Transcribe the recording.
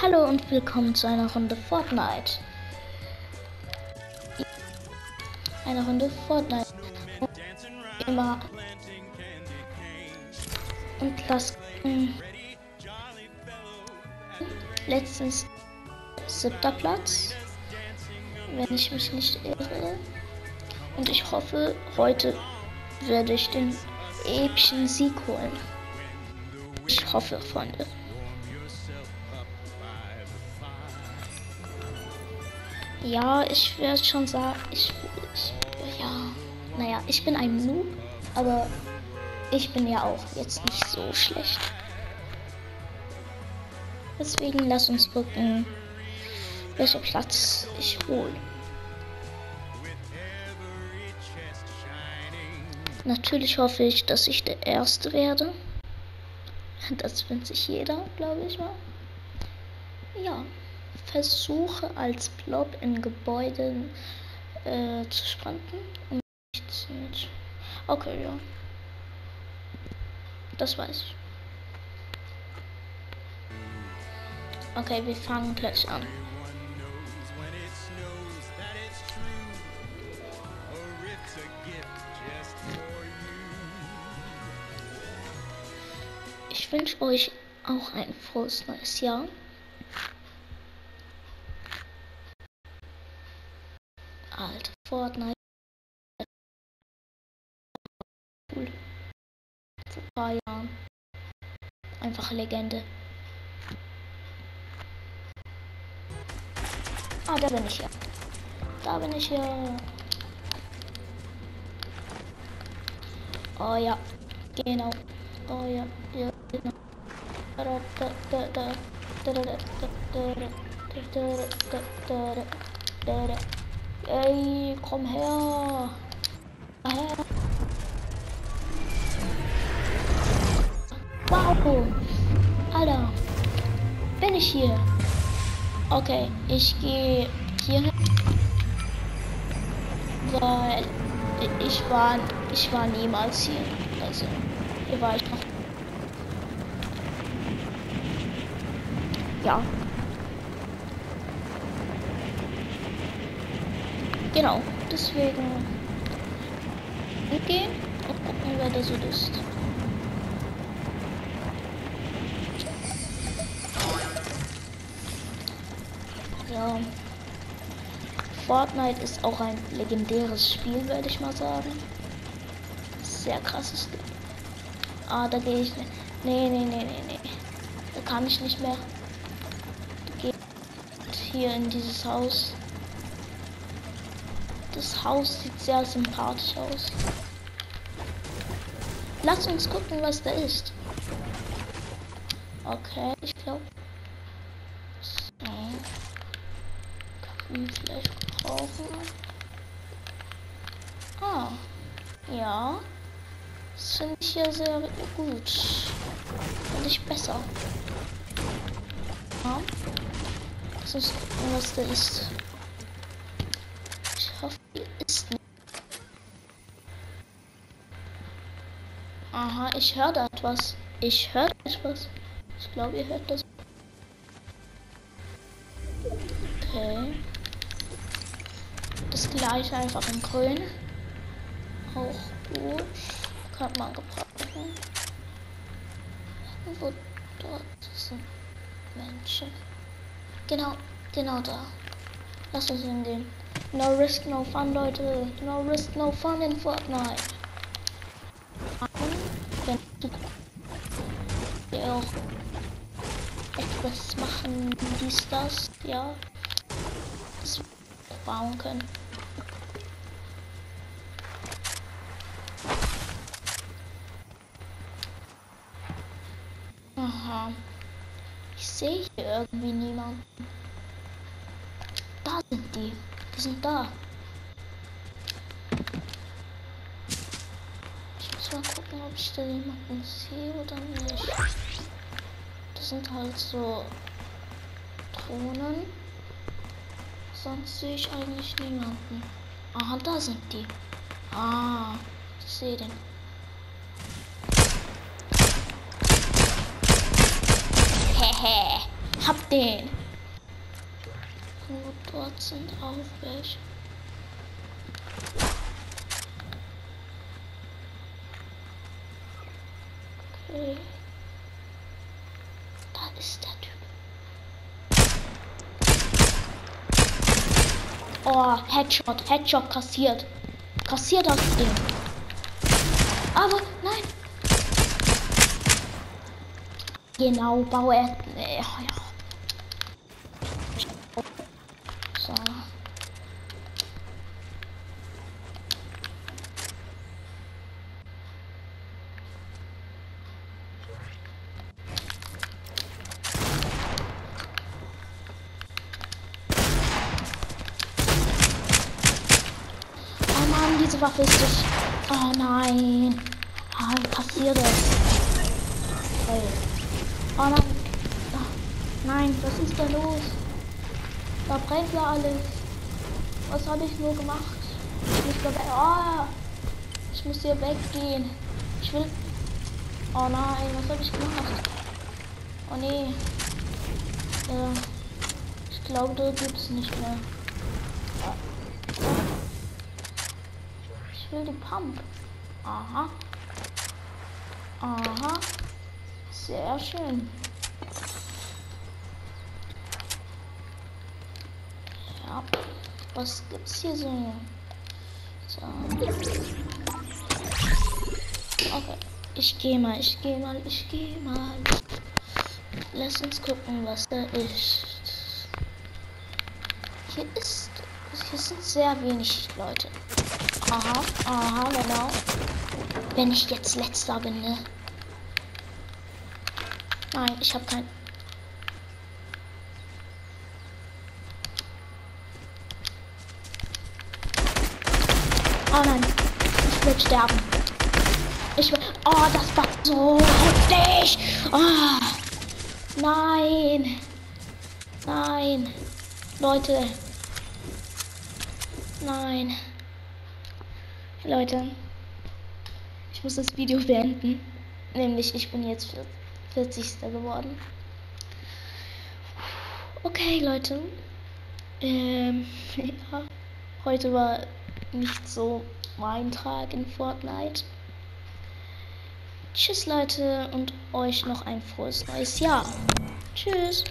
Hallo und willkommen zu einer Runde Fortnite. Eine Runde Fortnite. Immer. Und. Mh, letztens siebter Platz. Wenn ich mich nicht irre. Und ich hoffe, heute werde ich den epischen Sieg holen. Ich hoffe, Freunde. Ja, ich werde schon sagen, ich, ich, ja, naja, ich bin ein Noob, aber ich bin ja auch jetzt nicht so schlecht. Deswegen lass uns gucken, welcher Platz ich hole. Natürlich hoffe ich, dass ich der Erste werde. Das wünscht sich jeder, glaube ich mal. Ja. Versuche als Blob in Gebäuden äh, zu spranten. Und nichts mit. Okay, ja. Das weiß ich. Okay, wir fangen gleich an. Ich wünsche euch auch ein frohes neues Jahr. Alter, Fortnite. Cool. Vor ein paar Jahren. Einfach Legende. Ah, da bin ich ja. Da bin ich ja. Oh ja, genau. Oh ja, ja, genau. Da, da, da, Ey, komm her. her. Wow. Alter. Bin ich hier? Okay, ich gehe hier hin. Weil ich war, ich war niemals hier. Also, hier war ich noch. Ja. Genau, deswegen gehen und gucken, wer da so ist. Ja. Fortnite ist auch ein legendäres Spiel, würde ich mal sagen. Sehr krasses Spiel. Ah, da gehe ich nicht. Nee, nee, nee, nee, nee. Da kann ich nicht mehr. Geht hier in dieses Haus. Das Haus sieht sehr sympathisch aus. Lass uns gucken, was da ist. Okay, ich glaube. So. Kann man vielleicht brauchen. Ah. Ja. Das finde ich hier sehr gut. Finde ich besser. Ja. Lass uns gucken, was da ist. Aha, ich höre da etwas. Ich höre etwas. Ich glaube, ihr hört das. Okay. Das gleiche einfach in grün. Auch gut. Kann man gebrauchen. Wo dort sind Menschen. Genau, genau da. Lass uns hingehen. No risk, no fun, Leute. No risk, no fun in Fortnite wenn wir auch etwas machen, dies, das, ja, das bauen können. Aha. Ich sehe hier irgendwie niemanden. Da sind die. Die sind da. mal gucken, ob ich da jemanden sehe oder nicht. Das sind halt so Drohnen. Sonst sehe ich eigentlich niemanden. Aha, da sind die. Ah, ich sehe den. Hehe. hab den. Oh, dort sind auch welche. Okay. Da ist der Typ. Oh, Headshot, Headshot kassiert. Kassiert das Ding. Aber nein. Genau, Bauer. Ja, ja. So. Oh Mann, diese Waffe ist durch. Oh nein. Ah, ich kassiere es. Okay. Oh nein. Ah, nein, was ist da los? Da brennt ja alles. Was habe ich nur gemacht? Ich muss dabei. Oh, ich muss hier weggehen. Ich will. Oh nein, was habe ich gemacht? Oh nee. Ja. Ich glaube, da gibt es nicht mehr. Ich will die Pump. Aha. Aha. Sehr schön. Ja. Was gibt's hier so? So. Okay. Ich gehe mal, ich gehe mal, ich gehe mal. Lass uns gucken, was da ist. Hier ist. Hier sind sehr wenig Leute. Aha, aha, genau. Wenn ich jetzt letzter bin, ne? Nein, ich habe kein. Oh nein, ich will sterben. Ich will. Oh, das war so heftig. Oh, nein. Nein. Leute. Nein. Leute. Ich muss das Video beenden. Nämlich, ich bin jetzt 40. geworden. Okay, Leute. Ähm, ja. Heute war nicht so mein Tag in Fortnite. Tschüss, Leute, und euch noch ein frohes neues Jahr. Tschüss.